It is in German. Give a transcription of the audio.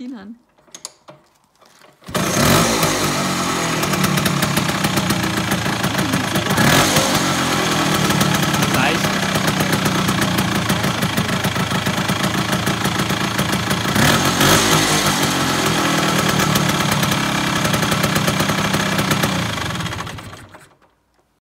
Martin an.